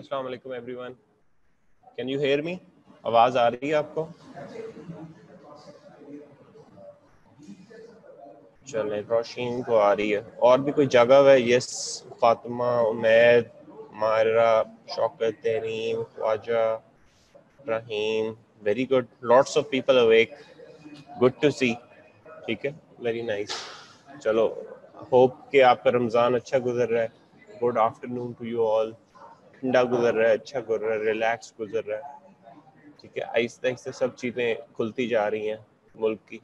अस्सलाम वालेकुम everyone can you hear me आवाज़ आ रही है आपको? चले, रोशीन को आ रही है। और भी कोई जगह है? Yes Fatima, Umaid, Myra, Shaukat, Tahrim, Khwaja Rahim very good lots of people awake good to see ठीक है? वेरी नाइस चलो होप कि आपका रमज़ान अच्छा गुजर रहा है। Good afternoon to you all ठंडा गुजर रहा है अच्छा गुजर रहा है रिलैक्स गुजर रहा है। ठीक है आहिस्ता आहिस्ता सब चीज़ें खुलती जा रही हैं मुल्क की।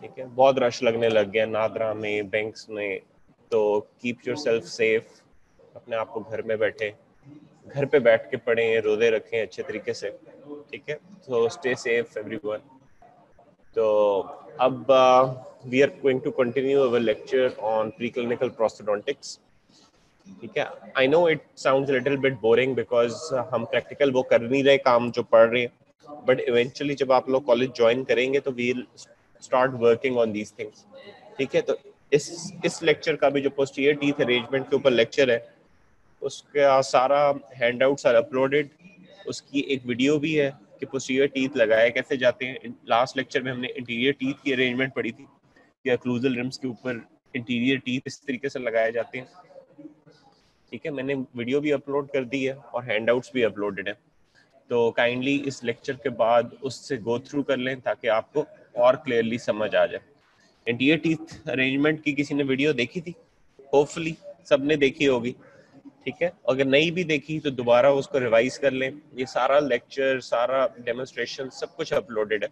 ठीक है, बहुत रश लगने लग गया नादरा में बैंक्स में। तो कीप योर सेल्फ सेफ़ अपने आप को घर में बैठे। घर पे बैठ के पढ़ें, रोज़े रखें अच्छे तरीके से। ठीक है तो स्टे सेफ़ एवरीवन तो अब we are going to continue our lecture on pre clinical prosthodontics ठीक है? I know it sound little bit boring because हम प्रैक्टिकल वो कर नहीं रहे काम जो पढ़ रहे हैं। बट इवेंचुअली जब आप लोग कॉलेज ज्वाइन करेंगे तो we'll start working on these things ठीक है? तो इस इस लेक्चर का भी जो पोस्टियर टीथ अरेंजमेंट के ऊपर लेक्चर है, उसका सारा हैंड आउट्स आर अपलोडेड उसकी एक वीडियो भी है कि पोस्टियर टीथ लगाए कैसे जाते हैं। लास्ट लेक्चर में हमने इंटीरियर टीथ की अरेंजमेंट पढ़ी थी कि अक्लूजल रिम्स के ऊपर इंटीरियर टीथ इस तरीके से लगाए जाते हैं। ठीक है, मैंने वीडियो भी अपलोड कर दी है और हैंड भी अपलोडेड है। तो काइंडली इस लेक्चर के बाद उससे गो थ्रू कर लें ताकि आपको और क्लियरली समझ आ जाए। इंटीरियर टीथ अरेंजमेंट की किसी ने वीडियो देखी थी? होपफुली सबने देखी होगी। ठीक है, अगर नहीं भी देखी तो दोबारा उसको रिवाइज कर लें। ये सारा लेक्चर सारा डेमोन्स्ट्रेशन सब कुछ अपलोडेड है।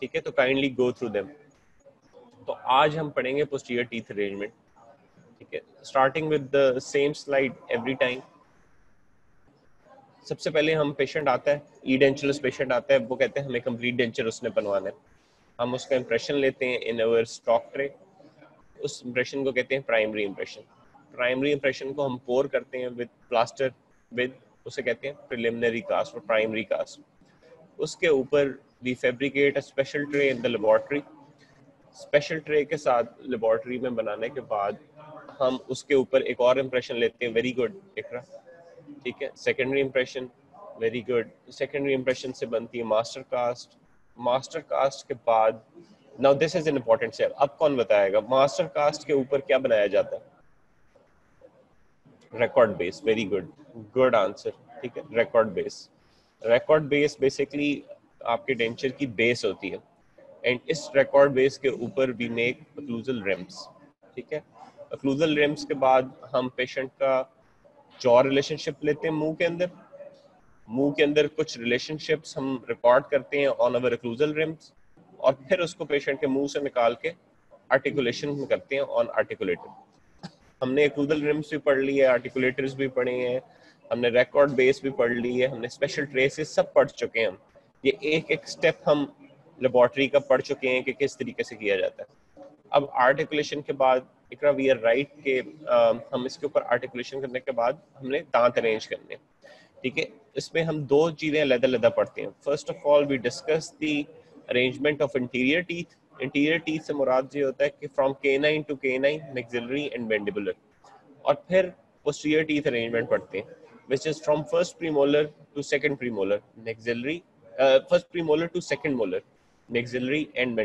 ठीक है तो काइंडली गो थ्रू देम तो आज हम पढ़ेंगे posterior teeth arrangement starting with the same slide every time सबसे पहले हम पेशेंट आता है ई डेंचरस पेशेंट आता है, वो कहते हैं, हमें कंप्लीट डेंचर उसने बनवाना है। हम उसका इंप्रेशन लेते हैं इन अवर स्टॉक ट्रे उस इंप्रेशन को कहते हैं प्राइमरी इंप्रेशन प्राइमरी इंप्रेशन को हम पोर करते हैं विद प्लास्टर विद उसे कहते हैं प्रिलिमिनरी कास्ट और प्राइमरी कास्ट उसके ऊपर we fabricate a special tray in the laboratory special tray के साथ लेबोरेटरी में बनाने के बाद हम उसके ऊपर एक और इम्प्रेशन लेते हैं वेरी गुड इकरा ठीक है? Secondary impression very good secondary impression से बनती है मास्टर कास्ट मास्टर कास्ट के बाद now this is an important step अब कौन बताएगा? मास्टर कास्ट के ऊपर क्या बनाया जाता है? Record base very good good answer ठीक है? Record base record base basically आपके डेंचर की बेस होती है। एंड इस रिकॉर्ड बेस के ऊपर वी मेक रिम्स ठीक है? अक्लूजल रिम्स के बाद हम पेशेंट का जॉ रिलेशनशिप लेते हैं मुँह के अंदर। मुँह के अंदर कुछ रिलेशनशिप्स हम रिकॉर्ड करते हैं ऑन अवर अक्लूजल रिम्स और फिर उसको पेशेंट के मुँह से निकाल के आर्टिकुलेशन करते हैं ऑन आर्टिकुलेटर हमने अक्लूजल रिम्स भी पढ़ ली है आर्टिकुलेटर्स भी पढ़े हैं, हमने रिकॉर्ड बेस भी पढ़ ली है, हमने स्पेशल ट्रेसेस सब पढ़ चुके हैं ये एक एक स्टेप हम लेबॉर्ट्री का पढ़ चुके हैं कि किस तरीके से किया जाता है। अब आर्टिकुलेशन के बाद इकरा वी आर राइट के हम इसके ऊपर आर्टिकुलेशन करने के बाद हमने दांत अरेंज करने। ठीक है? इसमें हम दो चीज़ें अलग अलग पढ़ते हैं। First of all we discuss the arrangement of anterior teeth anterior teeth से मुराद ये होता है कि from canine to canine maxillary and mandibular और फिर पोस्टीरियर टीथ अरेंजमेंट पढ़ते हैं which is from first premolar to second premolar maxillary uh, first premolar to second molar maxillary and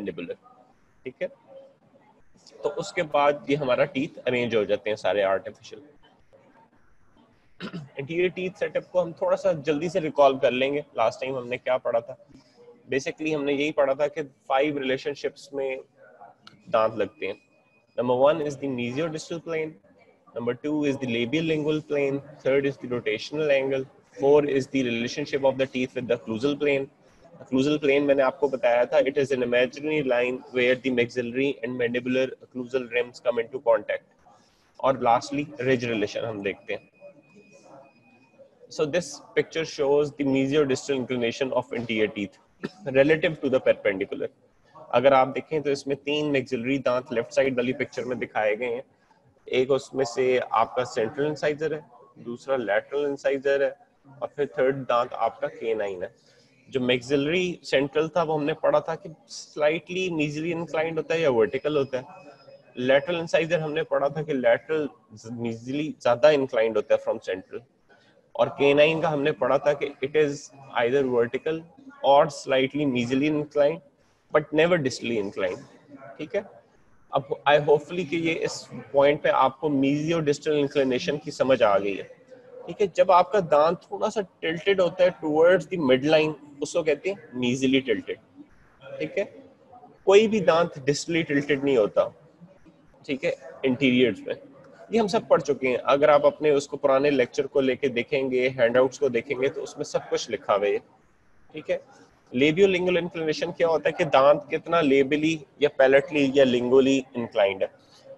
ठीक है? तो उसके बाद ये हमारा टीथ अरेंज हो जाते हैं सारे आर्टिफिशियल इंटीरियर टीथ सेटअप को हम थोड़ा सा जल्दी से रिकॉल कर लेंगे लास्ट टाइम हमने क्या पढ़ा था बेसिकली हमने यही पढ़ा था कि फाइव रिलेशनशिप्स में दांत लगते हैं number one is the mesio distal plane Number two is the labial lingual plane. Third is the rotational angle. Four is the relationship of the teeth with the occlusal plane. Occlusal plane मैंने आपको बताया था it is an imaginary line where the maxillary and mandibular occlusal rims come into contact. और lastly ridge relation हम देखते हैं. So this picture shows the mesiodistal inclination of anterior teeth relative to the perpendicular. अगर आप देखें तो इसमें तीन मैक्सिलरी दांत लेफ़्ट साइड वाली पिक्चर में दिखाए गए हैं एक उसमें से आपका सेंट्रल इंसाइजर है दूसरा लेटरल इंसाइजर है और फिर थर्ड दांत आपका नाइन है जो मैक्सिलरी सेंट्रल था, वो हमने पढ़ा था कि स्लाइटली मीजली इंक्लाइंड होता है या वर्टिकल होता है। लेटरल इंसाइजर हमने पढ़ा था कि लेटरल मीजली ज़्यादा इंक्लाइंड होता है फ्रॉम सेंट्रल और केनाइन का हमने पढ़ा था कि इट इज़ आइदर वर्टिकल और slightly mesially incline but never distally incline ठीक है? अब आई होपफुली कि ये इस पॉइंट पे आपको मीजी और डिस्टल इंक्लिनेशन की समझ आ गई है। ठीक है? जब आपका दांत थोड़ा सा टिल्टेड होता है टुवर्ड्स द मिड लाइन उसको कहते हैं मीजली टिल्टेड ठीक है? कोई भी दांत डिस्टली टिल्टेड नहीं होता। ठीक है? इंटीरियर्स में। ये हम सब पढ़ चुके हैं। अगर आप अपने उसको पुराने लेक्चर को लेके देखेंगे हैंडआउट्स को देखेंगे तो उसमें सब कुछ लिखा हुआ है ठीक है? लेबियोलिंगुअल इंक्लिनेशन क्या होता है कि दांत कितना लेबली या पैलेटली या लिंगुअली इंक्लाइंड है।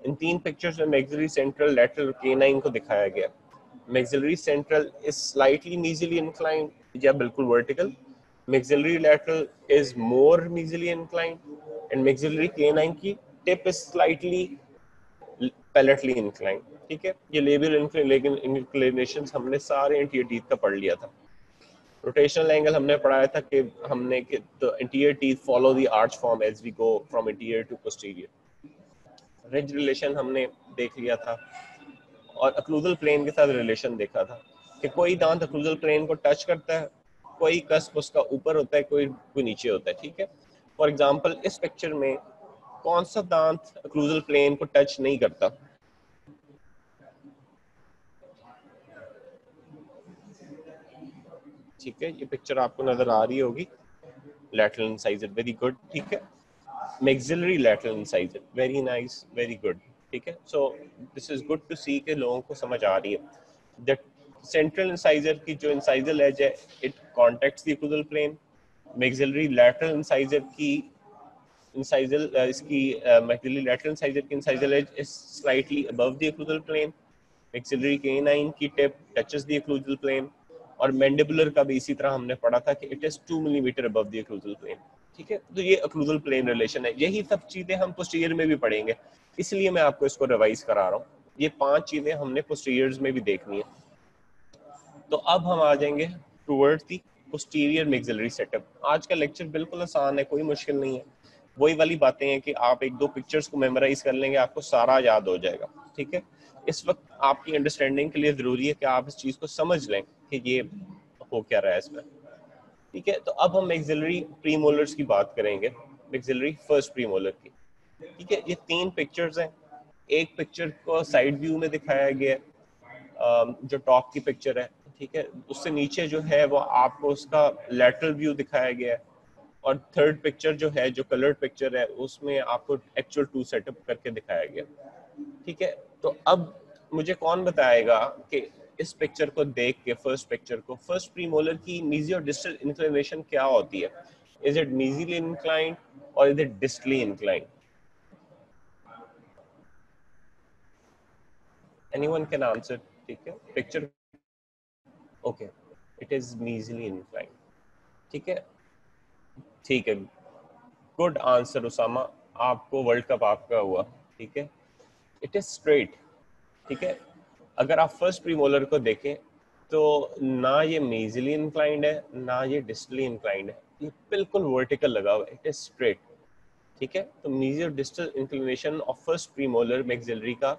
इन तीन पिक्चर्स में मैक्सिलरी सेंट्रल लेटरल केनाइन को दिखाया गया। Maxillary central is slightly mesially inclined या बिल्कुल vertical maxillary lateral is more mesially inclined and maxillary canine की tip is slightly palatally inclined ठीक है ये labial inclinations हमने सारे anterior teeth का पढ़ लिया था rotational angle हमने पढ़ाया था कि हमने कि the anterior teeth follow the arch form as we go from anterior to posterior ridge relation हमने देख लिया था और अक्लूजल प्लेन के साथ रिलेशन देखा था कि कोई दांत अक्लूजल प्लेन को टच करता है कोई कस्प उसका ऊपर होता है, कोई कोई नीचे होता है, ठीक है? फॉर एग्ज़ाम्पल इस पिक्चर में कौन सा दांत अक्लूजल प्लेन को टच नहीं करता? ठीक है, ये पिक्चर आपको नज़र आ रही होगी। Lateral incisor, very good, ठीक है? Maxillary lateral incisor, very nice, very good, ठीक है? So this is good to see के लोगों को समझ आ रही है। दैट सेंट्रल इंसाइजर की जो इंसाइजर एज है it contacts the plane maxillary lateral incisor की इंसाइजल uh, इसकी मैक्सिलरी लैटरल इंसाइजर की incisor edge is slightly above the occlusal plane maxillary canine की tip touches the occlusal plane और mandibular का भी इसी तरह हमने पढ़ा था कि it is 2 millimetre above the occlusal plane ठीक है? तो ये occlusal प्लेन रिलेशन है। यही सब चीज़ें हम पोस्टीरियर में भी पढ़ेंगे। इसलिए मैं आपको इसको रिवाइज करा रहा हूँ। ये पाँच चीज़ें हमने पोस्टीरियर्स में भी देखनी है। तो अब हम आ जाएँगे towards the posterior maxillary setup आज का लेक्चर बिल्कुल आसान है, कोई मुश्किल नहीं है। वही वाली बातें हैं कि आप एक दो पिक्चर्स को मेमोराइज कर लेंगे, आपको सारा याद हो जाएगा, ठीक है? इस वक्त आपकी अंडरस्टैंडिंग के लिए ज़रूरी है कि आप इस चीज़ को समझ लें कि ये हो क्या रहा है इसमें, ठीक है? तो अब हम मैक्सिलरी प्रीमोलर्स की बात करेंगे मैक्सिलरी फ़र्स्ट प्रीमोलर की, ठीक है? ये तीन पिक्चर्स हैं। एक पिक्चर को साइड व्यू में दिखाया गया है जो टॉप की पिक्चर है। ठीक है, उससे नीचे जो है वो आपको उसका लेटरल व्यू दिखाया गया है और थर्ड पिक्चर जो है, जो कलर्ड पिक्चर है, उसमें आपको एक्चुअल टू सेटअप करके दिखाया गया ठीक है तो अब मुझे कौन बताएगा कि इस पिक्चर को देख के फ़र्स्ट पिक्चर को फ़र्स्ट प्रीमोलर की मीजी और डिस्टल इंक्लिनेशन क्या होती है? इज़ इट मीजीली इंक्लाइंड और is it distally inclined anyone can answer ठीक है? Picture okay it is mesially inclined. ठीक है? ठीक है. गुड आंसर उसामा आपको वर्ल्ड कप आपका हुआ. ठीक है? इट इज़ स्ट्रेट ठीक है? अगर आप फ़र्स्ट प्रीमोलर को देखें तो ना ये मेजली इंक्लाइंड है, ना ये डिस्टली इंक्लाइंड है. ये बिल्कुल वर्टिकल लगा हुआ है. इट इज़ स्ट्रेट ठीक है? तो mesiodistal inclination of first premolar maxillary का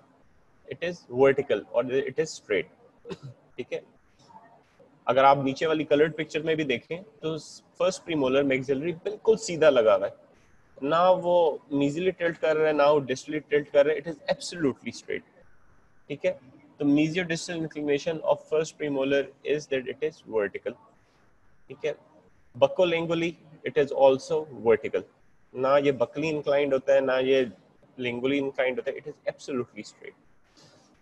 इट इज़ वर्टिकल और इट इज़ स्ट्रेट ठीक है? अगर आप नीचे वाली कलर्ड पिक्चर में भी देखें तो फ़र्स्ट प्रीमोलर मैक्सिलरी बिल्कुल सीधा लगा हुआ है। ना वो मीजिली टिल्ट कर रहा है, ना वो डिस्टली टिल्ट कर रहा है इट इज़ एब्सोल्युटली स्ट्रेट ठीक है? तो mesiodistal inclination of first premolar is that it is vertical ठीक है? Buccolingually it is also vertical ना ये बकली इंक्लाइंड होता है, ना ये लिंगुली इंक्लाइंड होता है इट इज़ एब्सोल्युटली स्ट्रेट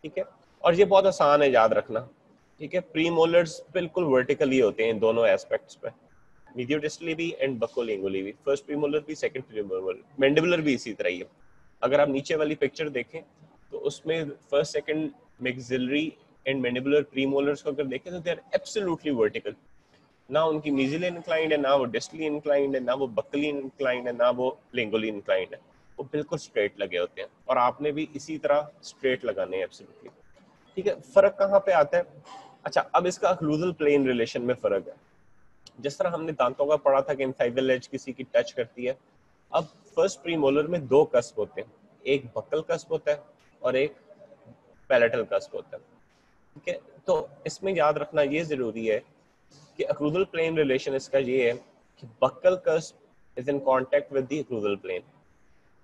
ठीक है? और ये बहुत आसान है याद रखना। ठीक है प्री मोलर्स बिल्कुल वर्टिकली होते हैं दोनों एस्पेक्ट्स पे। मीडियोडिस्टली भी एंड बकोलिंगुली भी। फ़र्स्ट प्रीमोलर भी सेकंड प्रीमोलर मैंडिबुलर भी इसी तरह ही है। अगर आप नीचे वाली पिक्चर देखें तो उसमें first second maxillary and mandibular premolars को अगर देखें तो दे आर एब्सोल्युटली वर्टिकल ना उनकी मीजिली इंक्लाइंड है, ना वो डिस्टली इंक्लाइंड है, ना वो बकली इंक्लाइंड है, ना वो लिंगुली इंक्लाइंड है। वो बिल्कुल स्ट्रेट लगे होते हैं। और आपने भी इसी तरह स्ट्रेट लगाने हैं एब्सोल्युटली ठीक है, फ़र्क कहाँ पे आता है? अच्छा अब इसका अक्लूजल प्लेन रिलेशन में फ़र्क है। जिस तरह हमने दांतों का पढ़ा था कि इंसाइडल एज किसी की टच करती है, अब फ़र्स्ट प्रीमोलर में दो कस्प होते हैं। एक बकल कस्प होता है और एक पैलेटल कस्प होता है। ठीक है? तो इसमें याद रखना ये ज़रूरी है कि अक्रूजल प्लेन रिलेशन इसका ये है कि buccal cusp is in contact with the occlusal plane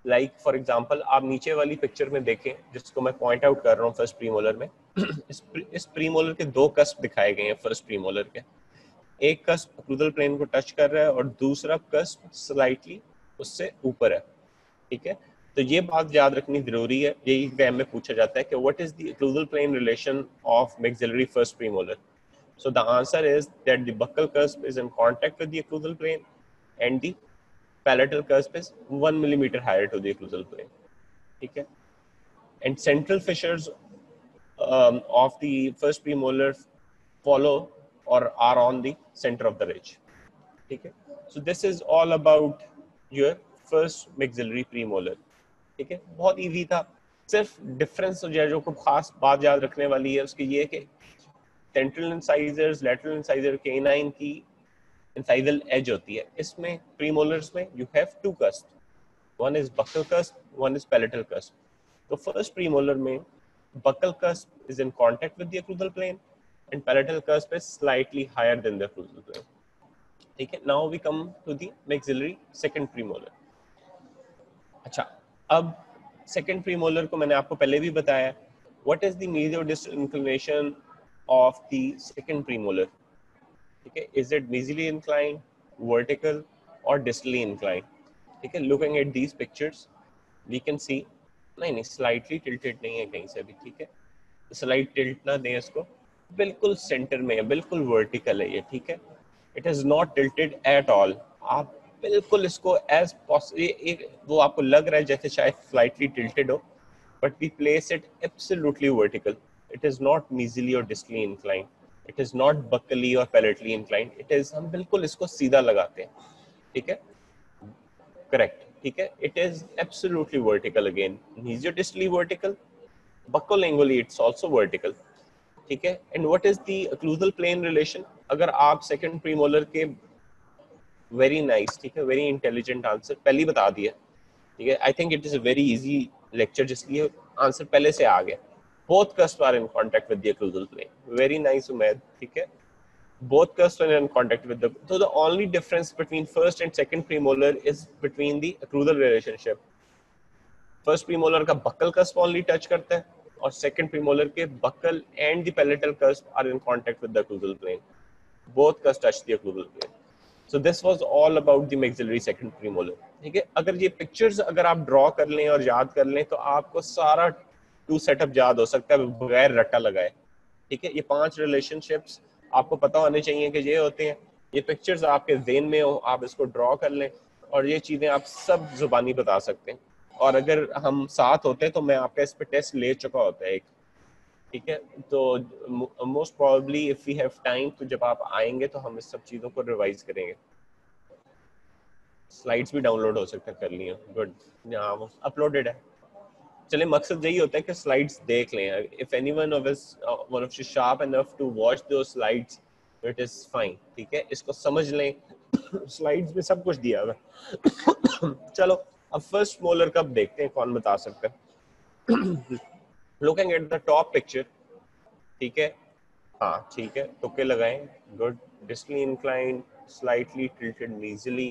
like for example आप नीचे वाली पिक्चर में देखें, जिसको मैं पॉइंट आउट कर रहा हूँ फ़र्स्ट प्रीमोलर में। इस, प्री मोलर के दो कस्प दिखाए गए हैं फ़र्स्ट प्री मोलर के। एक कस्प क्रूदल प्लेन को टच कर रहा है और दूसरा कस्प स्लाइटली उससे ऊपर है ठीक है? तो ये बात याद रखनी ज़रूरी है ये एग्ज़ाम में पूछा जाता है कि what is occlusal plane relation of maxillary first premolar so the answer is that the buccal cusp is in contact with occlusal plane and the palatal cusp is one millimetre higher to occlusal plane ठीक है? And central fissures um, of the first premolar follow or are on the center of the ridge. ठीक so this is all about your first maxillary premolar ठीक है बहुत easy था सिर्फ़ difference जो है जो को खास बात याद रखने वाली है उसकी ये कि central incisors lateral incisor canine की इंसाइजल एज होती है इसमें प्रीमोलर्स में you have two cusp one is buccal cusp one is palatal cusp तो फ़र्स्ट प्रीमोलर में buccal cusp is in contact with the occlusal plane and palatal cusp is slightly higher than the occlusal plane ठीक है now we come to the maxillary second premolar अच्छा अब second premolar को मैंने आपको पहले भी बताया what is the mediodistal inclination of the second premolar ठीक है is it mesially incline vertical और डिस्टली इंक्लाइन ठीक है looking at these pictures we can see नहीं नहीं स्लाइटली टिल्टेड नहीं है कहीं से भी, ठीक है? स्लाइट टिल्ट ना दें इसको। बिल्कुल सेंटर में है, बिल्कुल वर्टिकल है ये, ठीक है? It is not tilted at all आप बिल्कुल इसको एज पॉसिबल वो आपको लग रहा है जैसे शायद स्लाइटली टिल्टेड हो but we place it absolutely vertical it is not mesially और distally incline it is not buccally और पैलेटली इंक्लाइन इट इज़ हम बिल्कुल इसको सीधा लगाते हैं, ठीक है? करेक्ट ठीक है? It is absolutely vertical again mesiodistally vertical buccolingually it's also vertical ठीक है? And what is the occlusal plane relation अगर आप सेकंड प्रीमोलर के वेरी नाइस ठीक है? वेरी इंटेलिजेंट आंसर पहले ही बता दिया ठीक है? I think it is a very easy lecture जिसलिए answer पहले से आ गया। both cusps are in contact with the occlusal plane. Very nice umaid ठीक है? Both are in contact with the so the only difference between first and second premolar is between the occlusal relationship first premolar का buccal cusp only touch करता है और second premolar के buccal and the palatal cusp are in contact with the occlusal plane both cusps touch the occlusal plane so this was all about the maxillary second premolar ठीक है अगर ये pictures अगर आप ड्रॉ कर लें और याद कर लें तो आपको सारा टू सेटअप याद हो सकता है बगैर रट्टा लगाए ठीक है ये पाँच रिलेशनशिप्स आपको पता होने चाहिए कि ये होते हैं। ये पिक्चर्स आपके जेन में हो, आप इसको ड्रॉ कर लें और ये चीज़ें आप सब जुबानी बता सकते हैं। और अगर हम साथ होते तो मैं आपका इस पर टेस्ट ले चुका होता है एक। ठीक है? तो most probably if we have time तो जब आप आएँगे तो हम इस सब चीज़ों को रिवाइज करेंगे। स्लाइड्स भी डाउनलोड हो सकता कर लिया गुड हाँ वो अपलोडेड है। चले मकसद यही होता है कि स्लाइड्स देख लें। If anyone of us one of sharp enough to watch दो स्लाइड्स इट इज़ फाइन ठीक है? इसको समझ लें। स्लाइड्स में सब कुछ दिया हुआ चलो, अब फ़र्स्ट मोलर कब देखते हैं, कौन बता सकता है। Looking at the top picture ठीक है? हाँ ठीक है, तुक्के लगाएँ। Good distally incline slightly tilted mesially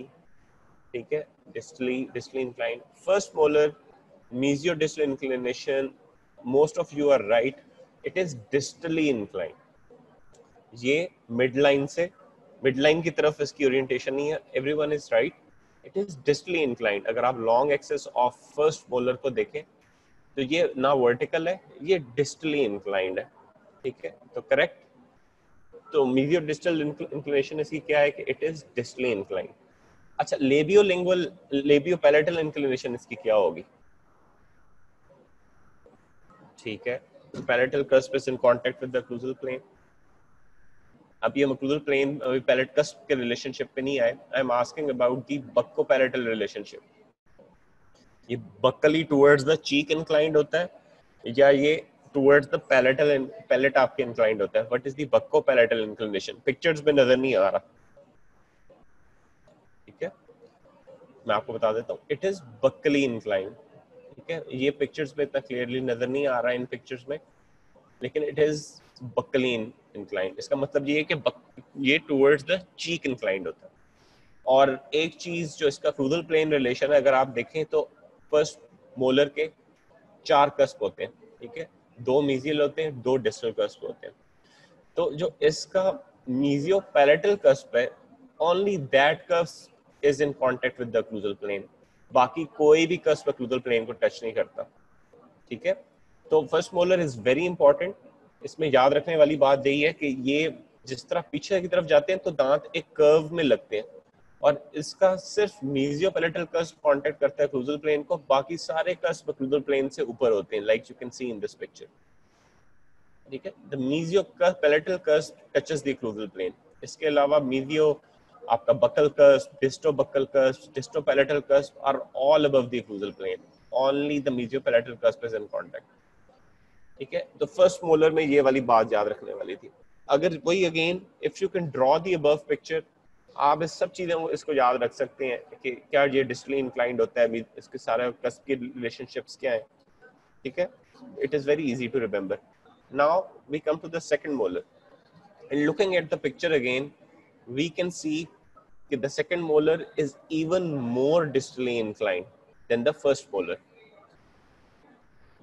ठीक है? Distally distally incline first molar mesiodistal inclination most of you are right it is distally incline ये मिड से मिड की तरफ़ इसकी ओरिएंटेशन नहीं है everyone is right it is distally inclined अगर आप long axis of first molar को देखें तो ये ना वर्टिकल है, ये डिस्टली इंक्लाइंड है, ठीक है? तो करेक्ट तो मीडियो डिस्टल इंक्लिनेशन इसकी क्या है कि इट इज़ डिस्टली इंक्लाइंड अच्छा लेबियो लिंगुअल लेबियो इसकी क्या होगी? ठीक है। Palatal cusp is in contact with the occlusal plane अब ये क्लूजल प्लेन अभी पैलेट कस्प के रिलेशनशिप पे नहीं आए। I am asking about the buccopalatal relationship ये buccally towards the cheek inclined होता है, या ये टुवर्ड्स द पैलेटल पैलेट आपके इंक्लाइंड होता है। What is the buccopalatal inclination pictures में नज़र नहीं आ रहा। ठीक है? मैं आपको बता देता हूँ। इट इज़ बक्कली इंक्लाइंड ठीक है? ये पिक्चर्स में इतना क्लियरली नज़र नहीं आ रहा है इन पिक्चर्स में, लेकिन इट इज़ बकलीन इंक्लाइंड इसका मतलब ये है कि ये टुवर्ड्स द चीक इंक्लाइंड होता है। और एक चीज़ जो इसका क्रूजल प्लेन रिलेशन है, अगर आप देखें तो फ़र्स्ट मोलर के चार कस्प होते हैं, ठीक है? दो मीजियल होते हैं, दो डिस्टल कस्प होते हैं। तो जो इसका मीजियो पैलेटल कस्प है only that cusp is in contact with the occlusal plane बाकी कोई भी कस्प क्रूजल प्लेन को टच नहीं करता। ठीक है? तो first molar is very important इसमें याद रखने वाली बात यही है कि ये जिस तरह पीछे की तरफ़ जाते हैं तो दांत एक कर्व में लगते हैं। और इसका सिर्फ़ मीजियो पैलेटल कस्प कांटेक्ट करता है क्रूजल प्लेन को, बाकी सारे कस्प क्रूजल प्लेन से ऊपर होते हैं like you can see in this picture ठीक है? The mesiopalatal cusp touches the occlusal plane इसके अलावा मीजियो आपका buccal cusp distobuccal cusp distopalatal cusp are all the occlusal plane only the mesiopalatal cusp is in contact ठीक है? तो first molar में ये वाली बात याद रखने वाली थी। अगर वही again if you can draw the above picture आप इस सब चीज़ें इसको याद रख सकते हैं कि क्या ये डिस्टली इंक्लाइंड होता है इसके सारे कस्प के रिलेशनशिप्स क्या है? ठीक है? It is very easy to remember now we come to the second molar looking at the picture again, we can see that the second molar is even more distally inclined than the first molar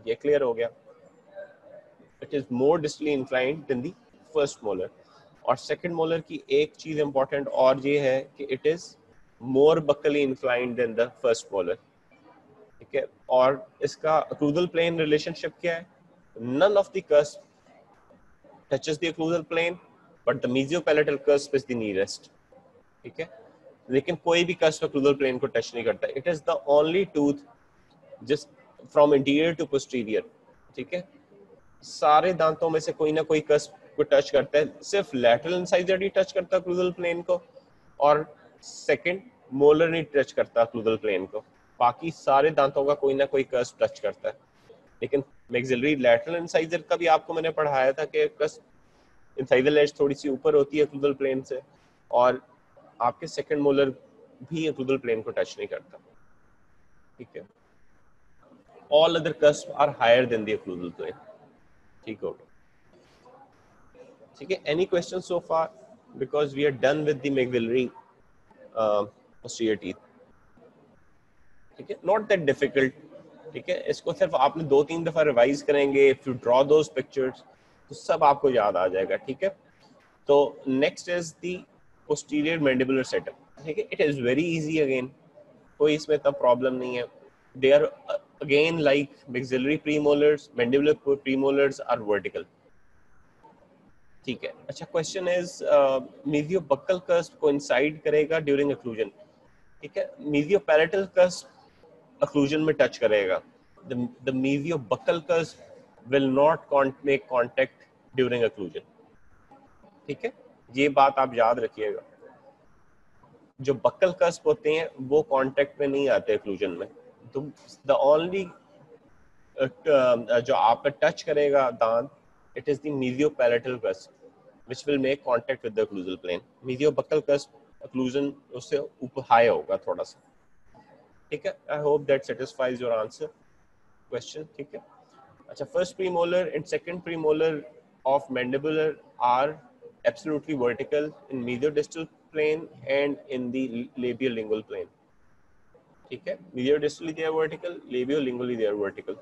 ये clear हो गया it is more distally inclined than the first molar और second molar की एक चीज़ important और ये है कि it is more buccally inclined than the first molar ठीक है और इसका अक्लूजल प्लेन रिलेशनशिप क्या है none of the cusp touches the occlusal plane but the mesiopalatal cusp is the nearest ठीक है? लेकिन कोई भी कस्प occlusal plane को टच नहीं करता। It is the only tooth just from anterior to posterior ठीक है? सारे दांतों में से कोई ना कोई कस्प को टच करता है। सिर्फ़ लेटरल इंसाइजर ही टच करता है क्लूजल प्लेन को और सेकंड मोलर नहीं टच करता क्लूजल प्लेन को। बाकी सारे दांतों का कोई ना कोई कस टच करता है। लेकिन मैक्सिलरी लेटरल इंसाइजर का भी आपको मैंने पढ़ाया था कि कस इंसाइजर एज थोड़ी सी ऊपर होती है क्लूजल प्लेन से और आपके सेकंड मोलर भी क्लूजल प्लेन को टच नहीं करता। ठीक है? All other cusp are higher than the occlusal plane ठीक हो गया। ठीक है? Any question so far because we are done with the maxillary posterior teeth ठीक है? नॉट दैट डिफ़िकल्ट ठीक है? इसको सिर्फ़ आपने दो तीन दफ़ा रिवाइज करेंगे। If you draw those pictures तो सब आपको याद आ जाएगा। ठीक है? तो next is the posterior mandibular setup ठीक है? It is very easy again कोई इसमें इतना प्रॉब्लम नहीं है. They are again like maxillary premolars, mandibular premolars are vertical. ठीक है? अच्छा question is mesiobuccal cusp coincide करेगा ड्यूरिंग अक्लूजन ठीक है? मीजियो पैलेटल कस्प अक्लूजन में टच करेगा. The mesio buccal cusp will not make contact during occlusion ठीक है? ये बात आप याद रखिएगा। जो बक्कल कस्ब होते हैं, वो कांटेक्ट में नहीं आते क्लूजन में। तो द ओनली जो आप टच करेगा दांत it is mesio will make contact with occlusal plane buccal cusp उससे उप हाई होगा थोड़ा सा। ठीक है? I hope that satisfies your answer question ठीक है? अच्छा first premolar and second premolar of mandibular absolutely vertical in mediodistal plane and in the labiolingual plane ठीक है mediodistally they are vertical labiolingually they are vertical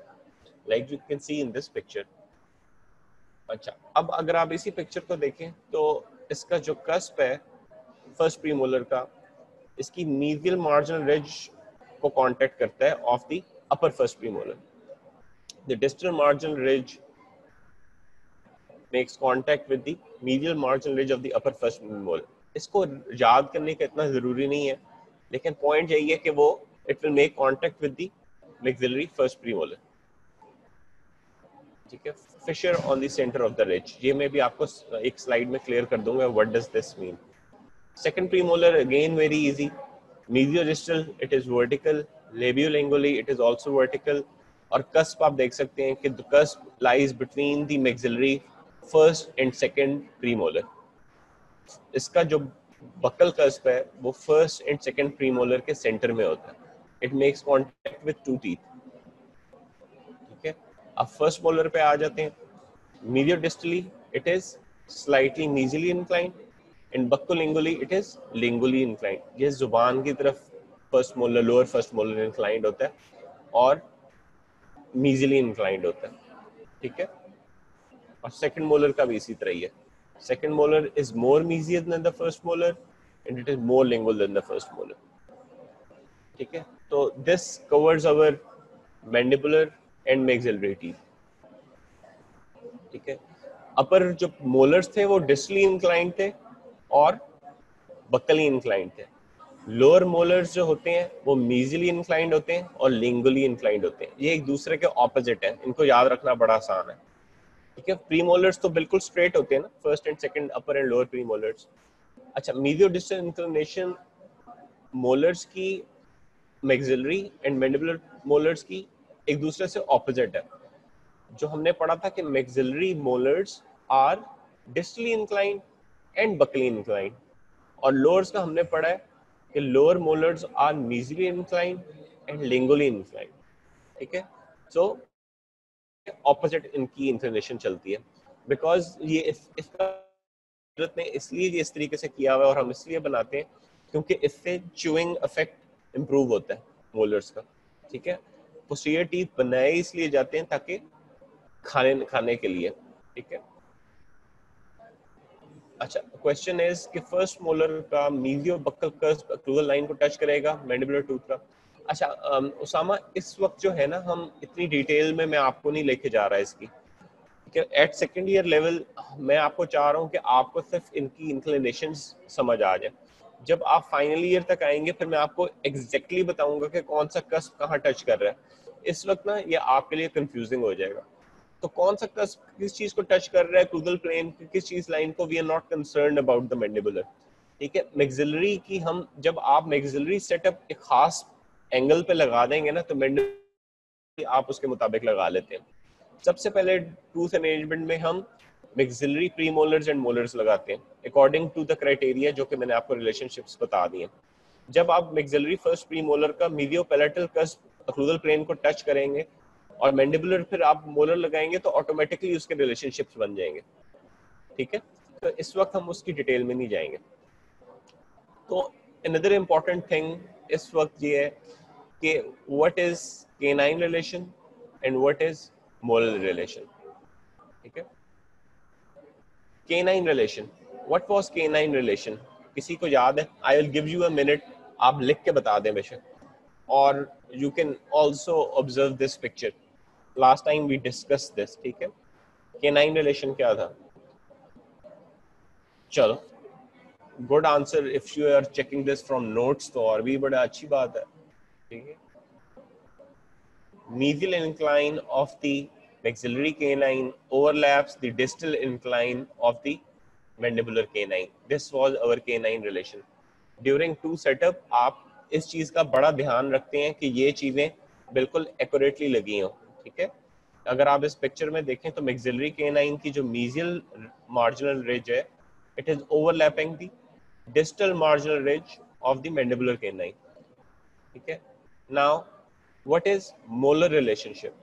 like you can see in this picture अच्छा अब अगर आप इसी picture को देखें तो इसका जो कस्प है फ़र्स्ट प्रीमोलर का इसकी मीजियल मार्जिनल रिज को कांटेक्ट करता है of the upper first premolar the distal marginal ridge makes contact with the medial marginal ridge of the upper first premolar इसको याद करने का इतना ज़रूरी नहीं है, लेकिन पॉइंट यही है कि वो it will make contact with the maxillary first premolar ठीक है? Fissure on the centre of the ridge ये मैं भी आपको एक स्लाइड में क्लियर कर दूँगा what does this mean second premolar again very easy mediodistal it is vertical. Labiolingually it is also vertical. और cusp आप देख सकते हैं कि the cusp lies between the maxillary first and second premolar. इसका जो बकल कस्प है, वो फ़र्स्ट एंड सेकंड प्रीमोलर के सेंटर में होता है। It makes contact with two teeth अब फ़र्स्ट मोलर पे आ जाते हैं। Medio distally it is slightly mesially inclined in buccolingually, it is lingually inclined. ये ज़ुबान की तरफ़ first molar lower first molar inclined होता है और मीजिली इंक्लाइंड होता है। ठीक है? और सेकंड मोलर का भी इसी तरह ही है। Second molar is more mesial than the first molar and it is more lingual than the first molar ठीक है? तो this covers our mandibular and maxillary teeth ठीक है? अपर जो मोलर्स थे वो डिस्टली इंक्लाइंड थे और बकली इंक्लाइंड थे। लोअर मोलर्स जो होते हैं वो मीजिली इंक्लाइंड होते हैं और लिंगुअली इंक्लाइंड होते हैं। ये एक दूसरे के ऑपोजिट है। इनको याद रखना बड़ा आसान है। ठीक है प्री मोलर्स तो बिल्कुल स्ट्रेट होते हैं ना first and second upper and lower premolars अच्छा मीडियो डिस्टल इंक्लिनेशन मोलर्स की मैक्सिलरी एंड मैंडिबुलर मोलर्स की एक दूसरे से ऑपोजिट है। जो हमने पढ़ा था कि maxillary molars are distally inclined and buccally inclined और लोअर्स का हमने पढ़ा है कि lower molars are mesially inclined and lingually inclined ठीक है? सो ऑपोजिट इनकी इंक्लिनेशन चलती है। बिकॉज़ ये इस, इसका ने इसलिए ये इस तरीके से किया हुआ है और हम इसलिए बनाते हैं क्योंकि इससे च्यूइंग इफ़ेक्ट इम्प्रूव होता है मोलर्स का ठीक है? पोस्टीरियर टीथ बनाए इसलिए जाते हैं ताकि खाने खाने के लिए ठीक है? अच्छा क्वेश्चन इज़ कि फ़र्स्ट मोलर का medio buccal curve occlusal line को टच करेगा मैंडिबुलर टूथ का। अच्छा उसामा, इस वक्त जो है ना, हम इतनी डिटेल में मैं आपको नहीं लेके जा रहा इसकी। एट सेकेंड ईयर लेवल मैं आपको चाह रहा हूँ कि आपको सिर्फ़ इनकी इंक्लिनेशन समझ आ जाए। जब आप फाइनल ईयर तक आएँगे, फिर मैं आपको एग्जैक्टली exactly बताऊँगा कि कौन सा कस्प कहाँ टच कर रहा है। इस वक्त ना, ये आपके लिए कंफ्यूजिंग हो जाएगा। तो कौन सा कस्ब किस चीज़ को टच कर रहा है क्रूजल प्लेन किस चीज़ लाइन को we are not concern about the mandibular ठीक है मैक्सिलरी की हम, जब आप मैक्सिलरी सेटअप एक खास एंगल पे लगा देंगे ना तो मैंडिबुलर आप उसके मुताबिक लगा लेते हैं। सबसे पहले टूथ अरेंजमेंट में हम maxillary premolars and molars लगाते हैं अकॉर्डिंग टू द क्राइटेरिया जो कि मैंने आपको रिलेशनशिप्स बता दिए जब आप मैक्सिलरी फ़र्स्ट प्री मोलर का मीडियो पैलेटल कस्प अक्लूजल प्लेन को टच करेंगे और मैंडिबुलर फिर आप मोलर लगाएँगे तो ऑटोमेटिकली उसके रिलेशनशिप्स बन जाएँगे। ठीक है? तो इस वक्त हम उसकी डिटेल में नहीं जाएँगे। तो अनदर इंपॉर्टेंट थिंग इस वक्त ये है what is canine relation and what is molar relation ठीक है? Canine relation what was canine relation किसी को याद है? I will give you a minute आप लिख के बता दें बेशक। और you can also observe this picture last time we discuss this ठीक है? केनाइन रिलेशन क्या था? चलो। Good answer if you are checking this from notes तो और भी बड़ा अच्छी बात है। Medial incline of the maxillary canine overlaps the distal incline of the mandibular canine this was our canine relation during two setup आप इस चीज़ का बड़ा ध्यान रखते हैं कि ये चीज़ें बिल्कुल एक्यूरेटली लगी हों ठीक है अगर आप इस पिक्चर में देखें तो मैक्सिलरी केनाइन की जो मीजियल मार्जिनल रिज है it is overlapping the distal marginal ridge of the mandibular canine now what is molar relationship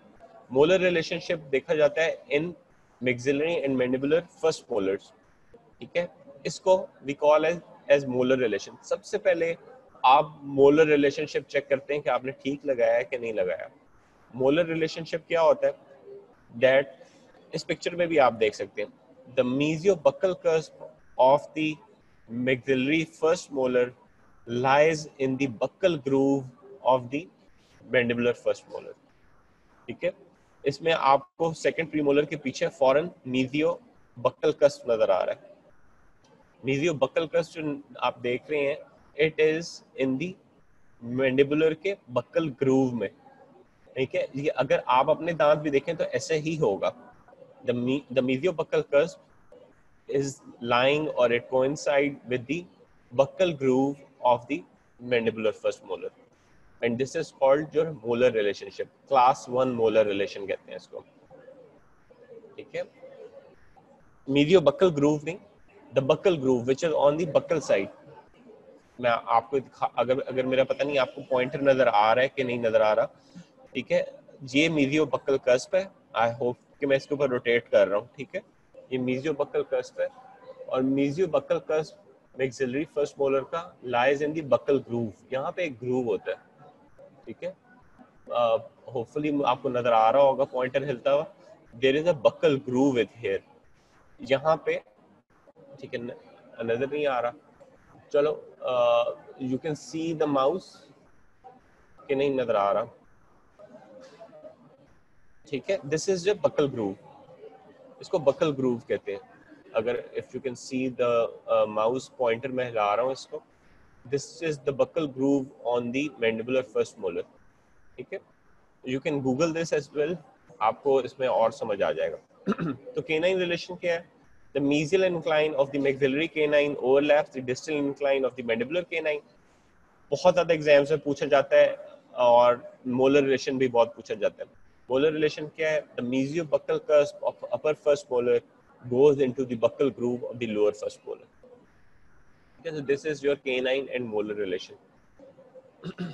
molar relationship देखा जाता है in maxillary and mandibular first molars ठीक है? इसको we call as as molar relation सबसे पहले आप मोलर रिलेशनशिप चेक करते हैं कि आपने ठीक लगाया है कि नहीं लगाया। मोलर रिलेशनशिप क्या होता है? दैट इस पिक्चर में भी आप देख सकते हैं। The mesio buccal cusp of the maxillary first molar lies in the buccal groove of the mandibular first molar ठीक है? इसमें आपको सेकंड प्रीमोलर के पीछे फॉरन मीजियो बक्कल कस्ट नज़र आ रहा है। मीजियो बक्कल कस्ट जो आप देख रहे हैं it is in the mandibular के बक्कल ग्रूव में, ठीक है? ये अगर आप अपने दांत भी देखें तो ऐसे ही होगा। The mesiobuccal cusp is lying or it coincide with the buccal groove of the mandibular first molar and this is called your molar relationship. Class 1 molar relation कहते हैं इसको। ठीक है? Mesiobuccal groove नहीं the buccal groove, which is on the buccal side मैं आपको अगर अगर मेरा पता नहीं, आपको पॉइंटर नज़र आ रहा है कि नहीं नज़र आ रहा। ठीक है? ये मीजियो बक्कल कस्प है। आई होप कि मैं इसके ऊपर रोटेट कर रहा हूँ। ठीक है? ये मीजियो बक्कल कस्प है। और mesio buccal cusp maxillary first molar का lies in the buccal groove यहाँ पे एक ग्रूव होता है। ठीक है? होपफुली uh, आपको नज़र आ रहा होगा पॉइंटर हिलता हुआ। There is a buccal groove with here यहाँ पे ठीक है नज़र नहीं आ रहा। चलो you can see the mouse कि नहीं नज़र आ रहा। ठीक है दिस इज़ बकल ग्रूव इसको बकल ग्रूव कहते हैं। अगर if you can see the mouse pointer में हिला रहा हूँ इसको। This is the buccal groove on the mandibular first molar ठीक है you can Google this as well आपको इसमें और समझ आ जाएगा तो केनाइन रिलेशन क्या है the mesial incline of the maxillary canine overlaps the distal incline of the mandibular canine बहुत ज़्यादा एग्ज़ाम्स में पूछा जाता है और मोलर रिलेशन भी बहुत पूछा जाता है मोलर रिलेशन क्या है the mesio buccal cusp of upper first molar goes into the buccal groove of the lower first okay so this is your canine and molar relation.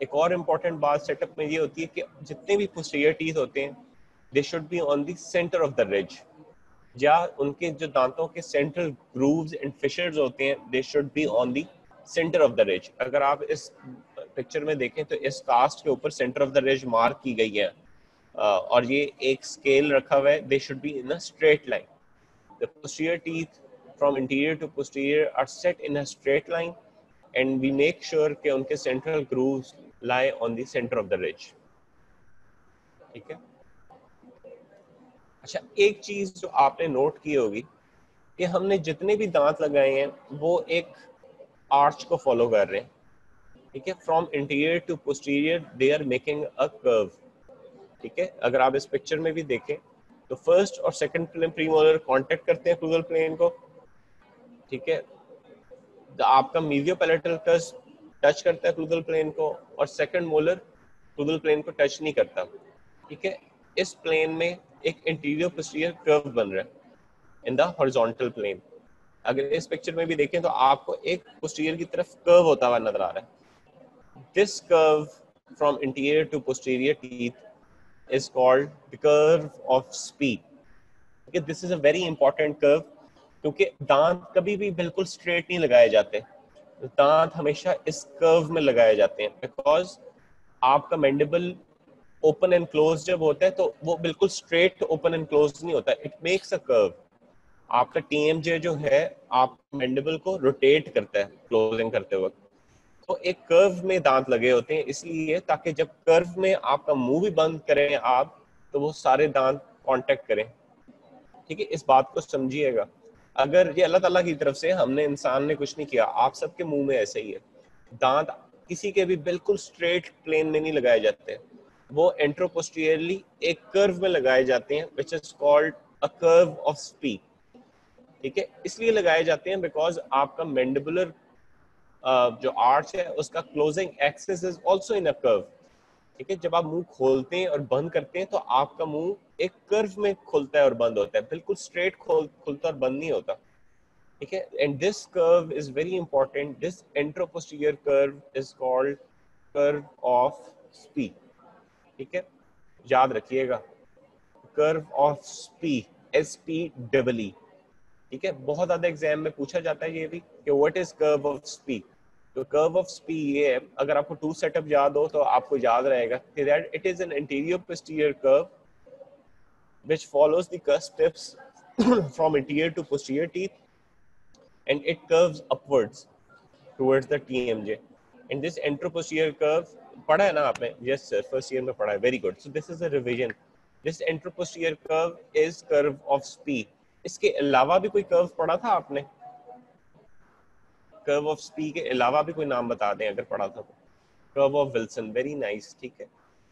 एक और इम्पोर्टेंट बात सेटअप में ये होती है कि जितने भी पोस्टीरियर टीथ होते हैं they should be on the centre of the ridge या उनके जो दांतों के सेंट्रल ग्रूव्स एंड फिशर्स होते हैं they should be on the centre of the ridge अगर आप इस पिक्चर में देखें तो इस कास्ट के ऊपर centre of the ridge mark की गई है। और ये एक स्केल रखा हुआ है they should be in a straight line the posterior teeth from anterior to posterior are set in a straight line and we make sure कि उनके central grooves lie on the center of the ridge. ठीक है अच्छा एक चीज़ जो आपने note की होगी कि हमने जितने भी दांत लगाए हैं, वो एक आर्च को फॉलो कर रहे हैं। ठीक है? From anterior to posterior they are making a curve ठीक है? अगर आप इस पिक्चर में भी देखें तो फ़र्स्ट और सेकंड प्रीमोलर कांटेक्ट करते हैं क्रूजल प्लेन को ठीक है? आपका मीवियो पैलेटल कस टच करता है क्लूगल प्लेन को और सेकंड मोलर क्लूगल प्लेन को टच नहीं करता। ठीक है? इस प्लेन में एक इंटीरियर पोस्टीरियर कर्व बन रहा है इन द हॉरिजॉन्टल प्लेन अगर इस पिक्चर में भी देखें तो आपको एक पोस्टीरियर की तरफ़ कर्व होता हुआ नज़र आ रहा है। This curve from anterior to posterior teeth is called the curve of Spee this is a very important curve क्योंकि दांत कभी भी बिल्कुल स्ट्रेट नहीं लगाए जाते। दांत हमेशा इस कर्व में लगाए जाते हैं। बिकॉज़ आपका मैंडिबल ओपन एंड क्लोज जब होता है तो वो बिल्कुल स्ट्रेट ओपन एंड क्लोज नहीं होता। इट मेक्स अ कर्व आपका टीएमजे जो है, आप मैंडिबल को रोटेट करता है क्लोजिंग करते वक्त। तो एक कर्व में दांत लगे होते हैं, इसलिए ताकि जब कर्व में आपका मुँह भी बंद करें आप तो वो सारे दांत कांटेक्ट करें। ठीक है, इस बात को समझिएगा। अगर ये अल्लाह ताला की तरफ़ से हमने इंसान ने कुछ नहीं किया, आप सबके मुँह में ऐसे ही है। दांत किसी के भी बिल्कुल स्ट्रेट प्लेन में नहीं लगाए जाते। वो एंट्रोपोस्टियरली एक कर्व में लगाए जाते हैं which is called a curve of Spee ठीक है? इसलिए लगाए जाते हैं बिकॉज़ आपका मैंडिबुलर जो आर्च है, उसका closing axis is also in a curve ठीक है? जब आप मुँह खोलते हैं और बंद करते हैं तो आपका मुँह एक कर्व में खुलता है और बंद होता है। बिल्कुल स्ट्रेट खोल, खुलता और बंद नहीं होता। ठीक है? And this curve is very important this anteroposterior curve is called curve of Spee ठीक है? याद रखिएगा। Curve of Spee S P double ठीक है? बहुत ज़्यादा एग्ज़ाम में पूछा जाता है ये भी कि what is curve of Spee तो कर्व ऑफ़ स्पी ये है अगर आपको टू सेटअप याद हो तो आपको याद रहेगा कि that it is an anterior posterior curve which follows the cusp tips from anterior to posterior teeth and it curves upwards towards the TMJ and this anteroposterior curve पढ़ा है ना आपने yes sir first year में पढ़ा है very good so this is a revision this anteroposterior curve is curve of sp इसके अलावा भी कोई कर्व पढ़ा था आपने कर्व ऑफ़ स्पी के अलावा भी कोई नाम बता दें अगर पढ़ा था तो। Curve of Wilson very nice ठीक है।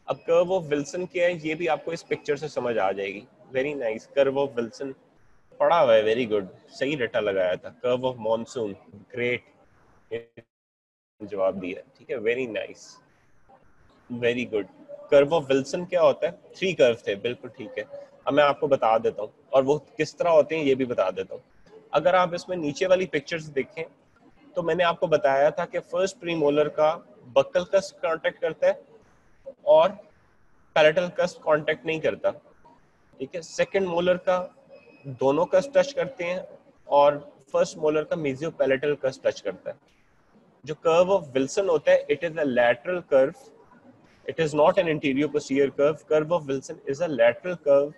अब कर्व ऑफ़ विल्सन क्या है, ये भी आपको इस पिक्चर से समझ आ जाएगी। Very nice curve of Wilson पढ़ा हुआ है वेरी गुड सही रटा लगाया था। कर्व ऑफ़ मॉनसून ग्रेट जवाब दिया, ठीक है very nice very good curve of Wilson क्या होता है? थ्री कर्व थे, बिल्कुल ठीक है। अब मैं आपको बता देता हूँ, और वो किस तरह होते हैं, ये भी बता देता हूँ। अगर आप इसमें नीचे वाली पिक्चर्स देखें तो मैंने आपको बताया था कि फ़र्स्ट प्रीमोलर का बक्कल कस्ट कांटेक्ट करता है और पैलेटल कस्ट कांटेक्ट नहीं करता। ठीक है? सेकंड मोलर का दोनों कस्ट टच करते हैं और फ़र्स्ट मोलर का मेजियो पैलेटल कस टच करता है। जो कर्व ऑफ़ विल्सन होता है it is a lateral curve it is not an anterior posterior curve. Curve of wilson is a lateral curve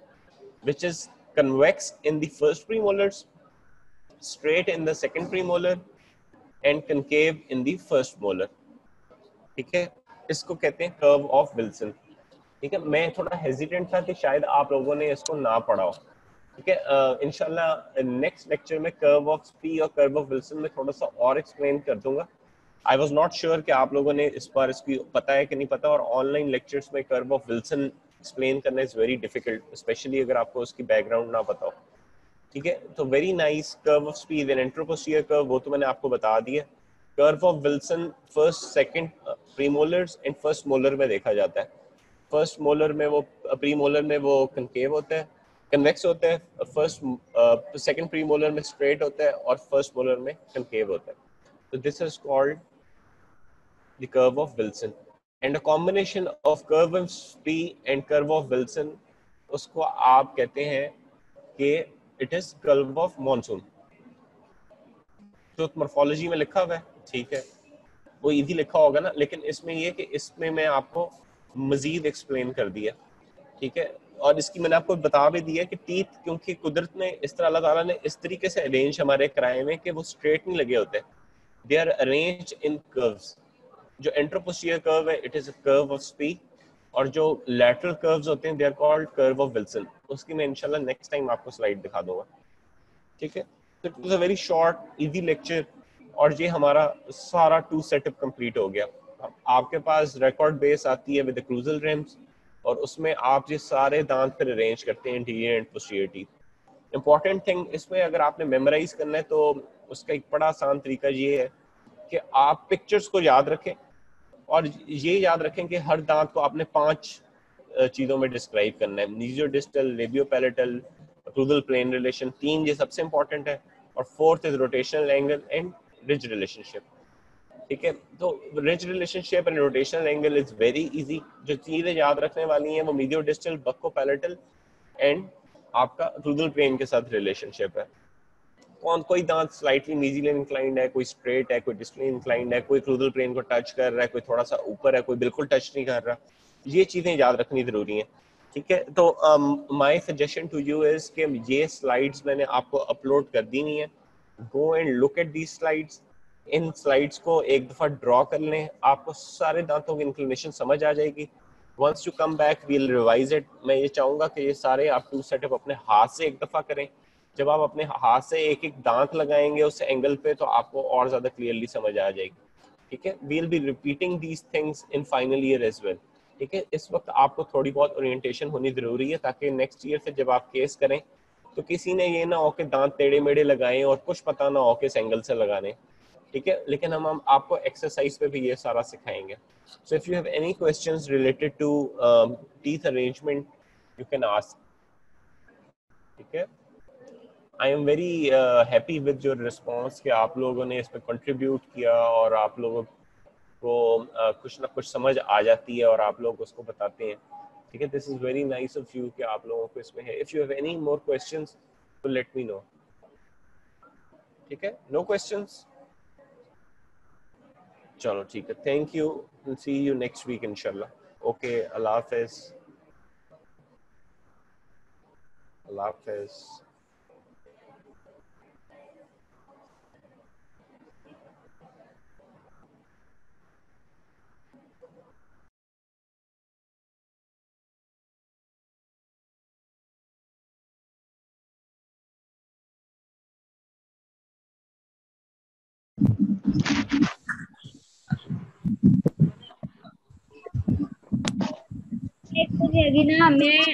which is convex in the first premolars, straight in the second premolar and concave in the first molar ठीक है? इसको कहते हैं curve of Wilson ठीक है? मैं थोड़ा hesitant था कि शायद आप लोगों ने इसको ना पढ़ा हो। ठीक है? इंशाल्लाह नेक्स्ट लेक्चर में कर्व ऑफ़ स्पी और कर्व ऑफ़ विल्सन में थोड़ा सा और एक्सप्लेन कर दूँगा। आई वॉज़ नॉट श्योर कि आप लोगों ने इस बार इसकी पता है कि नहीं पता और ऑनलाइन लेक्चर्स में कर्व ऑफ़ विल्सन एक्सप्लेन करना इज़ वेरी डिफ़िकल्ट स्पेशली अगर आपको उसकी बैकग्राउंड ना पता हो। ठीक है? तो very nice curve of Spee and anteroposterior curve वो तो मैंने आपको बता दिया curve of Wilson first second premolars and first molar में देखा जाता है। फ़र्स्ट मोलर में वो प्रीमोलर में वो कंकेव होता है। कन्वेक्स होता है फ़र्स्ट सेकंड प्रीमोलर में स्ट्रेट होता है और फ़र्स्ट मोलर में कंकेव होता है। तो this is called the curve of Wilson. And a combination of curve of P and curve of Wilson, उसको आप कहते हैं कि it is curve of monsoon. तो मॉर्फोलॉजी में लिखा हुआ है, ठीक है। वो इजी लिखा होगा ना, लेकिन इसमें ये कि इसमें मैं आपको मजीद एक्सप्लेन कर दिया ठीक है। और इसकी मैंने आपको बता भी दिया कि टीथ क्योंकि कुदरत ने, इस तरह अल्लाह ताला ने इस तरीके से अरेंज हमारे कराए में कि वो स्ट्रेट नहीं लगे होते। They are arrange in curves जो एंट्रोपोस्टियर कर्व है it is a curve of Spee और जो लैटरल कर्व्स होते हैं they are called curve of Wilson उसकी मैं इंशाल्लाह नेक्स्ट टाइम आपको स्लाइड दिखा दूँगा। ठीक है? तो it was a very short easy lecture और ये हमारा सारा टू सेटअप कंप्लीट हो गया। आपके पास रिकॉर्ड बेस आती है विद क्रूजल रिम्स और उसमें आप ये सारे दांत फिर अरेंज करते हैं anterior and posterior teeth important thing इसमें अगर आपने मेमोराइज करना है तो उसका एक बड़ा आसान तरीका ये है कि आप पिक्चर्स को याद रखें। और ये याद रखें कि हर दांत को आपने पाँच चीज़ों में डिस्क्राइब करना है। Distal labio palatal plane relation तीन ये सबसे इंपॉर्टेंट है। और fourth is rotational angle and ridge relationship ठीक है? तो ridge relationship and rotational angle is very easy जो चीज़ें याद रखने वाली हैं, वो mesio distal bucco palatal and आपका अप्रूवल प्लेन के साथ रिलेशनशिप है। कौन, कोई दांत स्लाइटली मीजिली इंक्लाइंड है, कोई स्ट्रेट है, कोई डिस्टली इंक्लाइंड है, कोई क्रूजल प्लेन को टच कर रहा है, कोई थोड़ा सा ऊपर है, कोई बिल्कुल टच नहीं कर रहा। ये चीज़ें याद रखनी ज़रूरी है, ठीक है? तो my suggestion to you is कि ये स्लाइड्स मैंने आपको अपलोड कर दी नहीं है। Go and look at the slides in slides को एक दफ़ा ड्रॉ कर लें। आपको सारे दांतों की इंक्लिनेशन समझ आ जाएगी। Once you come back we'll revise it मैं ये चाहूँगा कि ये सारे आप टू सेटअप अपने हाथ से एक दफ़ा करें। जब आप अपने हाथ से एक एक दांत लगाएँगे उस एंगल पे तो आपको और ज़्यादा क्लियरली समझ आ जाएगी। ठीक है? We'll be repeating these things in final year as well ठीक है? इस वक्त आपको थोड़ी बहुत ओरिएंटेशन होनी ज़रूरी है, ताकि नेक्स्ट ईयर से जब आप केस करें तो किसी ने ये ना हो कि दांत टेढ़े मेढ़े लगाएँ और कुछ पता ना हो किस एंगल से लगाने। ठीक है? लेकिन हम हम आपको एक्सरसाइज पे भी ये सारा सिखाएँगे। So if you have any questions related to teeth arrangement you can ask ठीक है? I am very happy with your response कि आप लोगों ने इस पर कंट्रीब्यूट किया और आप लोगों को uh, कुछ ना कुछ समझ आ जाती है और आप लोग उसको बताते हैं। ठीक है? This is very nice of you कि आप लोगों को इसमें है। If you have any more questions तो लेट मी नो ठीक है? नो क्वेश्चंस चलो ठीक है। Thank you see you next week इंशाल्लाह ओके अल्लाह हाफिज अल्लाह हाफिज अभी ना मैं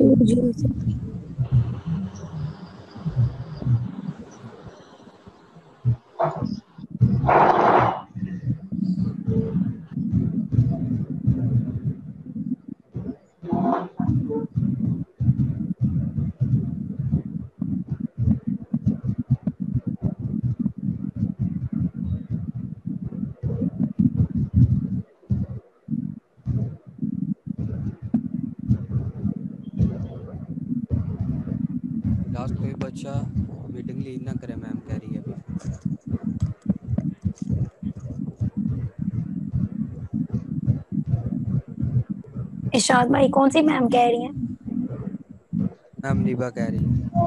tudo. इशाद भाई कौन सी मैम कह रही हैं? मैम निभा कह रही है।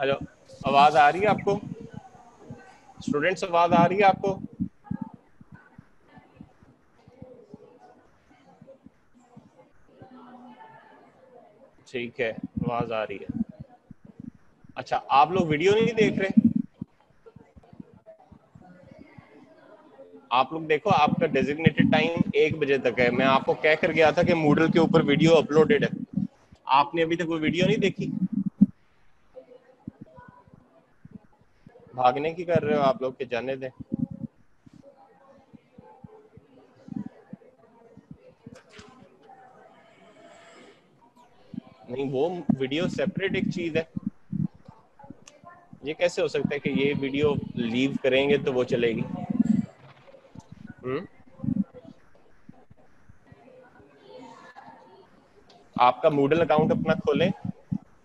हेलो आवाज़ आ रही है आपको? स्टूडेंट्स आवाज़ आ रही है आपको ठीक है, आवाज़ आ रही है। अच्छा आप लोग वीडियो नहीं देख रहे? आप लोग देखो, आपका डेजिग्नेटेड टाइम एक बजे तक है। मैं आपको कह कर गया था कि मूडल के ऊपर वीडियो अपलोडेड है। आपने अभी तक वो वीडियो नहीं देखी? भागने की कर रहे हो आप लोग के जाने दें? नहीं, वो वीडियो सेपरेट एक चीज़ है। ये कैसे हो सकता है कि ये वीडियो लीव करेंगे तो वो चलेगी? हम्म। आपका मूडल अकाउंट अपना खोलें।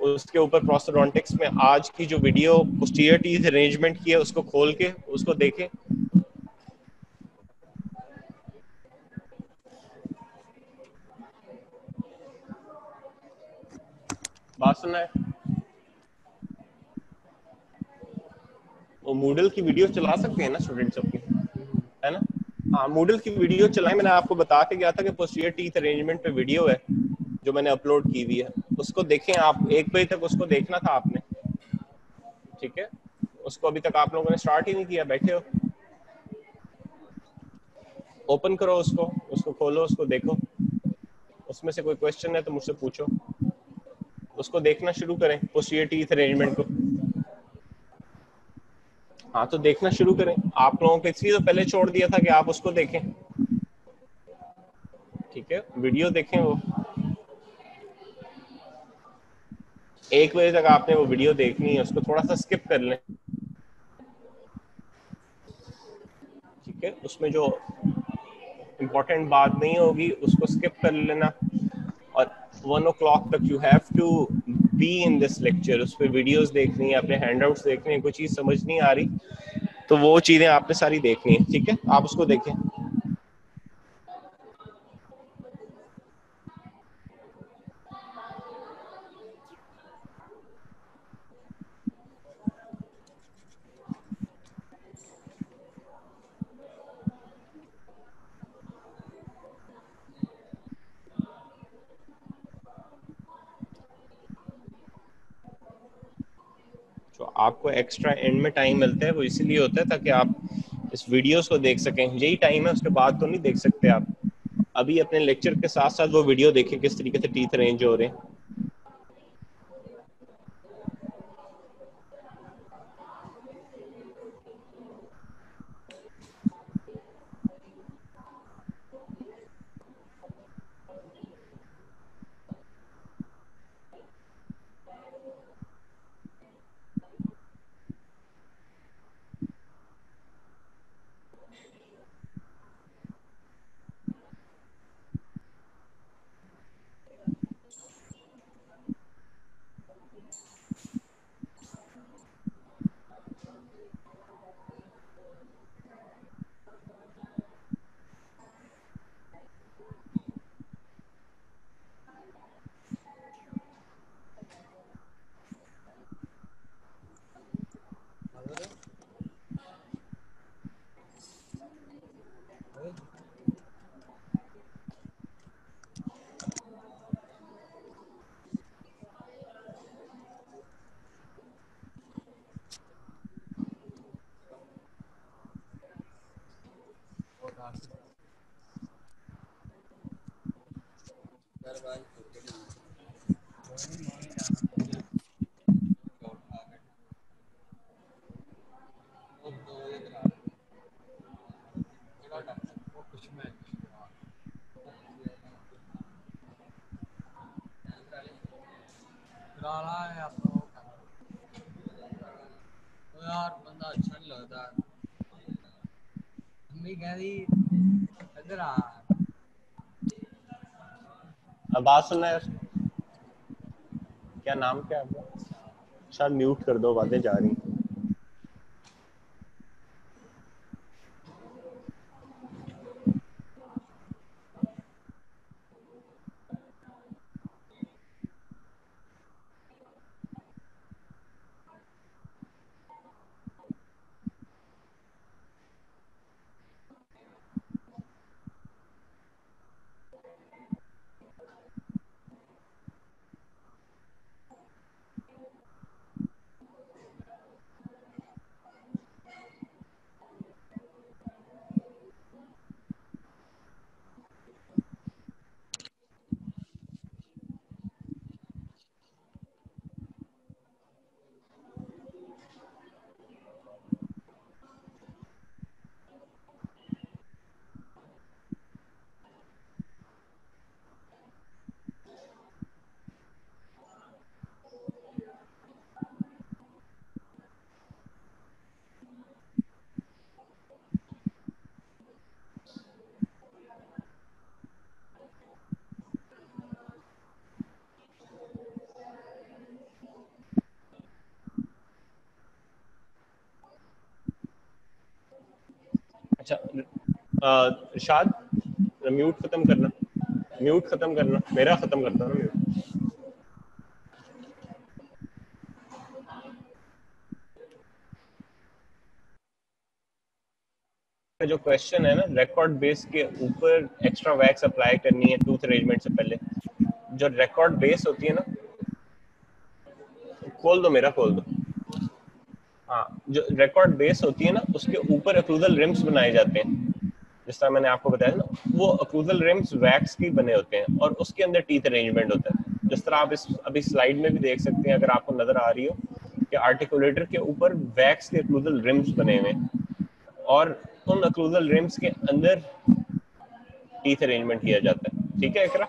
उसके ऊपर प्रोस्टोडोंटिक्स में आज की जो वीडियो पोस्टीरियर टीथ अरेंजमेंट की है, उसको खोल के, उसको देखें। बात सुना है? वो मूडल की वीडियो चला सकते हैं ना स्टूडेंट्स अपनी, है ना? हाँ मूडल की वीडियो चलाएँ मैंने आपको बता के गया था कि पोस्टीरियर टीथ अरेंजमेंट पे वीडियो है, जो मैंने अपलोड की हुई है। उसको देखें आप, एक बजे तक उसको देखना था आपने, ठीक है? उसको अभी तक आप लोगों ने स्टार्ट ही नहीं किया, बैठे हो। ओपन करो उसको उसको खोलो, उसको देखो। उसमें से कोई क्वेश्चन है तो मुझसे पूछो। उसको देखना शुरू करें पोस्टीरियर टीथ अरेंजमेंट को। हाँ तो देखना शुरू करें। आप लोगों को इसलिए तो पहले छोड़ दिया था कि आप उसको देखें। ठीक है? वीडियो देखें वो। एक बजे तक आपने वो वीडियो देखनी है, उसको थोड़ा सा स्किप कर लें। ठीक है? उसमें जो इम्पोर्टेंट बात नहीं होगी, उसको स्किप कर लेना। वन ओ क्लॉक तक you have to be in this lecture उस पर वीडियोज़ देखनी है, अपने हैंड आउट देखने कोई चीज़ समझ नहीं आ रही तो वो चीज़ें आपने सारी देखनी है, ठीक है? आप उसको देखें जो आपको एक्स्ट्रा एंड में टाइम मिलता है, वो इसीलिए होता है ताकि आप इस वीडियोस को देख सकें। यही टाइम है, उसके बाद तो नहीं देख सकते आप। अभी अपने लेक्चर के साथ साथ वो वीडियो देखें, किस तरीके से टीथ अरेंज हो रहे हैं। ओ यार बंदा अच्छा नहीं लगता अम्मी कह रही इधर आ बात सुनना है क्या नाम क्या है आपका? शायद म्यूट कर दो बातें जा रही अच्छा इरशाद म्यूट खत्म करना। म्यूट खत्म करना। मेरा खत्म करता ना म्यूट जो क्वेश्चन है ना रिकॉर्ड बेस के ऊपर एक्स्ट्रा वैक्स अप्लाई करनी है टूथ अरेंजमेंट से पहले। जो रिकॉर्ड बेस होती है ना, खोल दो मेरा, खोल दो। हाँ जो रिकॉर्ड बेस होती है ना, उसके ऊपर रिम्स बनाए जाते हैं। जिस तरह मैंने आपको बताया ना, वो अक्रूजल रिम्स वैक्स की बने होते हैं और उसके अंदर टीथ अरेंजमेंट होता है। जिस तरह आप इस, अभी स्लाइड में भी देख सकते हैं, अगर आपको नज़र आ रही हो कि आर्टिकुलेटर के ऊपर वैक्स के अक्रूजल रिम्स बने हुए और उन अक्रूजल रिम्स के अंदर टीथ अरेंजमेंट किया जाता है। ठीक है, इकरा?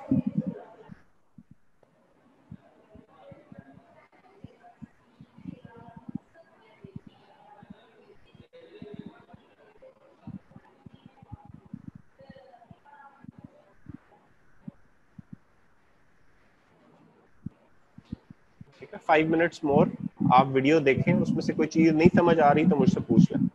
फाइव मिनट्स मोर आप वीडियो देखें, उसमें से कोई चीज़ नहीं समझ आ रही तो मुझसे पूछ लें।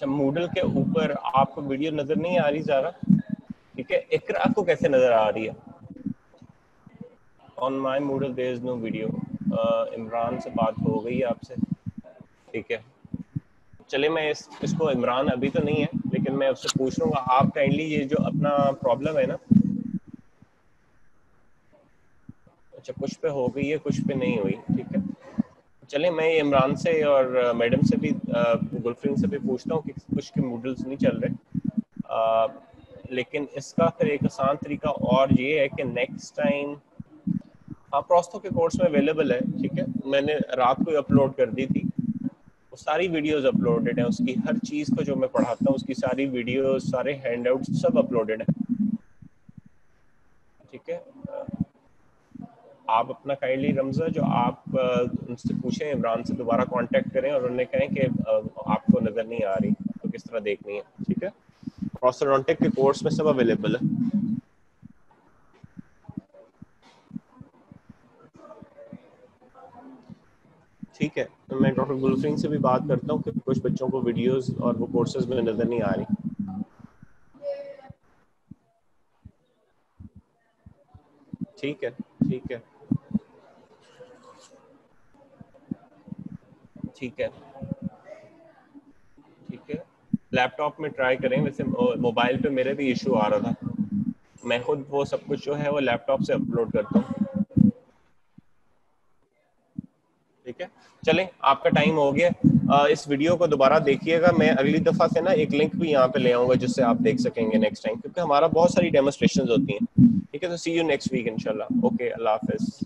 अच्छा मूडल के ऊपर आपको वीडियो नज़र नहीं आ रही ज़रा ठीक है इकरा को कैसे नज़र आ रही है? On my Moodle there is no video Imran से बात हो गई आपसे। ठीक है। चले, मैं इस, इसको इमरान अभी तो नहीं है, लेकिन मैं उससे पूछ लूँगा। आप काइंडली ये जो अपना प्रॉब्लम है ना अच्छा कुछ पे हो गई है, कुछ पे नहीं हुई, ठीक है। चले, मैं इमरान से और मैडम से भी गुलफ्रीन से भी पूछता हूँ कि कुछ के मूडल्स नहीं चल रहे। लेकिन इसका फिर एक आसान तरीका और ये है कि नेक्स्ट टाइम हाँ प्रोस्तो के कोर्स में अवेलेबल है, ठीक है? मैंने रात को अपलोड कर दी थी। वो सारी वीडियोस अपलोडेड हैं, उसकी हर चीज़ को जो मैं पढ़ाता हूँ, उसकी सारी वीडियोस सारे हैंडआउट्स सब अपलोडेड हैं। ठीक है? आप अपना काइंडली रमजा, जो आप उनसे पूछें, इमरान से दोबारा कांटेक्ट करें और उन्हें कहें कि आपको नज़र नहीं आ रही तो किस तरह देखनी है? ठीक है? प्रोस्टोडोंटिक के कोर्स में सब अवेलेबल है। ठीक है तो मैं डॉक्टर गुलफरीन से भी बात करता हूँ कि कुछ बच्चों को वीडियोस और वो कोर्सेज में नज़र नहीं आ रही। ठीक है ठीक है। ठीक है। ठीक है। लैपटॉप में ट्राई करें, वैसे मोबाइल पे मेरे भी इशू आ रहा था। मैं खुद वो सब कुछ जो है, वो लैपटॉप से अपलोड करता हूँ। ठीक है? चलें, आपका टाइम हो गया। इस वीडियो को दोबारा देखिएगा। मैं अगली दफ़ा से ना एक लिंक भी यहाँ पे ले आऊँगा, जिससे आप देख सकेंगे नेक्स्ट टाइम क्योंकि हमारा बहुत सारी डेमोस्ट्रेशन होती हैं। ठीक है तो सी यू नेक्स्ट वीक इंशाल्लाह ओके अल्लाह हाफिज़